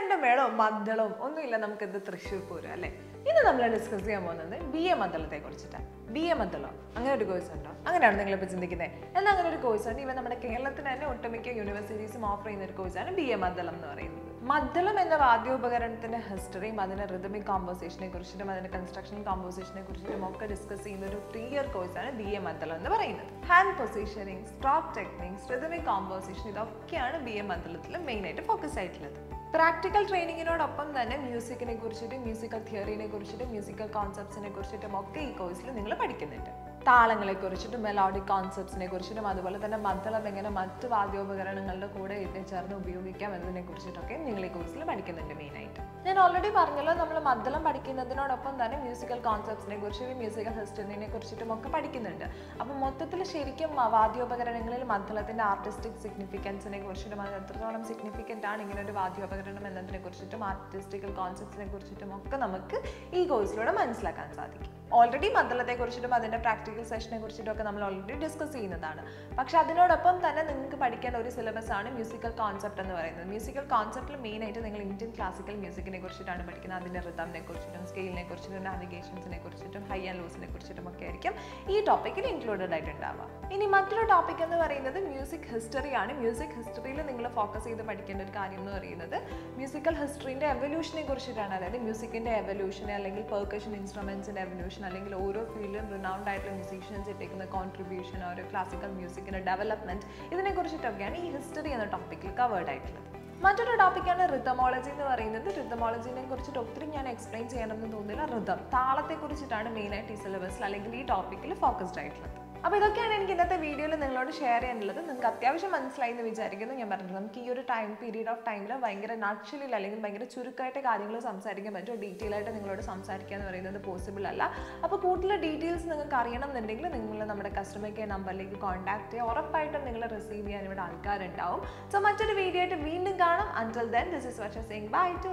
ചെണ്ടമേളവും മദ്ദളവും ഒന്നുമില്ല നമുക്ക് എന്ത് തൃശ്ശൂർ പൂരം അല്ലേ? ഇന്ന് നമ്മൾ ഡിസ്കസ് ചെയ്യാൻ പോകുന്നത് ബി എ മദ്ദളത്തെ കുറിച്ചിട്ടാണ്. ബി എ മദ്ദളം. അങ്ങനെ ഒരു കോഴ്സ് ഉണ്ടോ? അങ്ങനെയാണ് നിങ്ങളിപ്പോൾ ചിന്തിക്കുന്നത് എന്നാൽ അങ്ങനെ ഒരു കോഴ്സ് ഉണ്ട്. ഇവ നമ്മുടെ കേരളത്തിൽ തന്നെ ഒട്ടുമിക്ക യൂണിവേഴ്സിറ്റീസും ഓഫർ ചെയ്യുന്ന ഒരു കോഴ്സാണ് ബി എ മദ്ദളം എന്ന് പറയുന്നത്. മദ്ദളം എന്ന വാദ്യോപകരണത്തിന്റെ ഹിസ്റ്ററിയും അതിന്റെ റിതമിക് കോമ്പോസിഷനെ കുറിച്ചിട്ടും അതിന്റെ കൺസ്ട്രക്ഷൻ കോമ്പോസിഷനെ കുറിച്ചിട്ടും ഒക്കെ ഡിസ്കസ് ചെയ്യുന്ന ഒരു ത്രീ ഇയർ കോഴ്സാണ് ബി എ മദ്ദളം എന്ന് പറയുന്നത്. Hand positioning stroke techniques rhythmic composition ഇതൊക്കെയാണ് ബി എ മദ്ദളത്തിൽ മെയിൻ ആയിട്ട് ഫോക്കസ് ആയിട്ടുള്ളത്. പ്രാക്ടിക്കൽ ട്രെയിനിങ്ങിനോടൊപ്പം തന്നെ മ്യൂസിക്കിനെ കുറിച്ചിട്ടും മ്യൂസിക്കൽ തിയറിനെ കുറിച്ചിട്ടും മ്യൂസിക്കൽ കോൺസെപ്റ്റ്സിനെ കുറിച്ചിട്ടും ഒക്കെ ഈ കോഴ്സിൽ നിങ്ങൾ പഠിക്കുന്നുണ്ട്. താളങ്ങളെ കുറിച്ചിട്ടും മെലോഡിക് കോൺസെപ്റ്റ്സിനെ കുറിച്ചിട്ടും അതുപോലെ തന്നെ മദ്ദളം എങ്ങനെ മറ്റ് വാദ്യോപകരണങ്ങളുടെ കൂടെ ചേർന്ന് ഉപയോഗിക്കാം എന്നതിനെ കുറിച്ചിട്ടൊക്കെ നിങ്ങൾ ഈ കോഴ്സിൽ പഠിക്കുന്നുണ്ട് മെയിനായിട്ട്. ഞാൻ ഓൾറെഡി പറഞ്ഞല്ലോ നമ്മൾ മദ്ദളം പഠിക്കുന്നതിനോടൊപ്പം തന്നെ മ്യൂസിക്കൽ കോൺസെപ്റ്റ്സിനെ കുറിച്ചും മ്യൂസിക്കൽ ഹിസ്റ്ററിനെ കുറിച്ചിട്ടും ഒക്കെ പഠിക്കുന്നുണ്ട്. അപ്പം മൊത്തത്തിൽ ശരിക്കും വാദ്യോപകരണങ്ങളിൽ മദ്ദളത്തിന്റെ ആർട്ടിസ്റ്റിക് സിഗ്നിഫിക്കൻസിനെ കുറിച്ചിട്ടും അത് എത്രത്തോളം സിഗ്നിഫിക്കന്റ് ആണ് ഇങ്ങനെ ഒരു വാദ്യോപകരണം എന്നതിനെ കുറിച്ചിട്ടും ആർട്ടിസ്റ്റിക്കൽ കോൺസെപ്റ്റ്സിനെ കുറിച്ചിട്ടും ഒക്കെ നമുക്ക് ഈ കോഴ്സിലൂടെ മനസ്സിലാക്കാൻ സാധിക്കും. ഓൾറെഡി മദ്ദളത്തെ കുറിച്ചിട്ടും അതിന്റെ പ്രാക്ടിക്കൽ സെഷനെ കുറിച്ചിട്ടൊക്കെ നമ്മൾ ഓൾറെഡി ഡിസ്കസ് ചെയ്യുന്നതാണ്. പക്ഷെ അതിനോടൊപ്പം തന്നെ നിങ്ങൾക്ക് പഠിക്കേണ്ട ഒരു സിലബസ് ആണ് മ്യൂസിക്കൽ കോൺസെപ്റ്റ് എന്ന് പറയുന്നത്. മ്യൂസിക്കൽ കോൺസെപ്റ്റിൽ മെയിൻ ആയിട്ട് നിങ്ങൾ ഇന്ത്യൻ ക്ലാസിക്കൽ മ്യൂസിക്കിനെ കുറിച്ചിട്ടാണ് പഠിക്കുന്നത്. അതിന്റെ റിതമിനെ കുറിച്ചിട്ടും സ്കെയിലിനെ കുറിച്ചിട്ടും നാവിഗേഷൻസിനെ കുറിച്ചിട്ടും ഹൈ ആൻഡ് ലോസിനെ കുറിച്ചിട്ടും ഒക്കെ ആയിരിക്കും ഈ ടോപ്പിക്കിൽ ഇൻക്ലൂഡഡ് ആയിട്ടുണ്ടാവുക. ഇനി മറ്റൊരു ടോപ്പിക് എന്ന് പറയുന്നത് മ്യൂസിക് ഹിസ്റ്ററിയാണ് മ്യൂസിക് ഹിസ്റ്ററിയിൽ നിങ്ങൾ ഫോക്കസ് ചെയ്ത് പഠിക്കേണ്ട ഒരു കാര്യം എന്ന് പറയുന്നത് മ്യൂസിക്കൽ ഹിസ്റ്ററിന്റെ എവല്യൂഷനെ കുറിച്ചിട്ടാണ്. അതായത് മ്യൂസിക്കിന്റെ എവല്യൂഷനെ അല്ലെങ്കിൽ പെർക്കഷൻ ഇൻസ്ട്രുമെൻസിന്റെ എവല്യൂഷൻ അല്ലെങ്കിൽ ഓരോ ഫീൽഡിലും റിനൗണ്ട് ആയിട്ടുള്ള മ്യൂസീഷ്യൻസ് ഇട്ടേക്കുന്ന കോൺട്രിബ്യൂഷൻ അവർ ക്ലാസിക്കൽ മ്യൂസിക്കിന്റെ ഡെവലപ്മെന്റ് ഇതിനെ കുറിച്ചിട്ടൊക്കെയാണ് ഈ ഹിസ്റ്ററി എന്ന ടോപ്പിക്കിൽ കവേർഡ് ആയിട്ടുള്ളത്. മറ്റൊരു ടോപ്പിക്കാണ് റിതമോളജി എന്ന് പറയുന്നത്. റിതമോളജിനെ കുറിച്ചിട്ട് ഒത്തിരി ഞാൻ എക്സ്പ്ലെയിൻ ചെയ്യണമെന്ന് തോന്നില്ല റിതം താളത്തെ കുറിച്ചിട്ടാണ് മെയിനായിട്ട് ഈ സിലബസിൽ അല്ലെങ്കിൽ ഈ ടോപ്പിക്കിൽ ഫോക്കസ്ഡ് ആയിട്ടുള്ളത്. അപ്പോൾ ഇതൊക്കെയാണ് എനിക്ക് ഇന്നത്തെ വീഡിയോയിൽ നിങ്ങളോട് ഷെയർ ചെയ്യാനുള്ളത്. നിങ്ങൾക്ക് അത്യാവശ്യം മനസ്സിലായി എന്ന് വിചാരിക്കുന്നു. ഞാൻ പറഞ്ഞത് നമുക്ക് ഈ ഒരു ടൈം പീരീഡ് ഓഫ് ടൈമിൽ ഭയങ്കര നാച്ചുറലിൽ അല്ലെങ്കിൽ ഭയങ്കര ചുരുക്കമായിട്ട് കാര്യങ്ങൾ സംസാരിക്കാൻ പറ്റും. ഡീറ്റെയിൽ ആയിട്ട് നിങ്ങളോട് സംസാരിക്കുക എന്ന് പറയുന്നത് പോസിബിൾ അല്ല. അപ്പോൾ കൂടുതൽ ഡീറ്റെയിൽസ് നിങ്ങൾക്ക് അറിയണം എന്നുണ്ടെങ്കിൽ നിങ്ങൾ നമ്മുടെ കസ്റ്റമർ കെയർ നമ്പറിലേക്ക് കോൺടാക്ട് ചെയ്യുക. ഉറപ്പായിട്ടും നിങ്ങൾ റിസീവ് ചെയ്യാൻ ഇവിടെ ആൾക്കാരുണ്ടാവും. സോ മറ്റൊരു വീഡിയോ ആയിട്ട് വീണ്ടും കാണാം. Until then this is Varsha saying bye to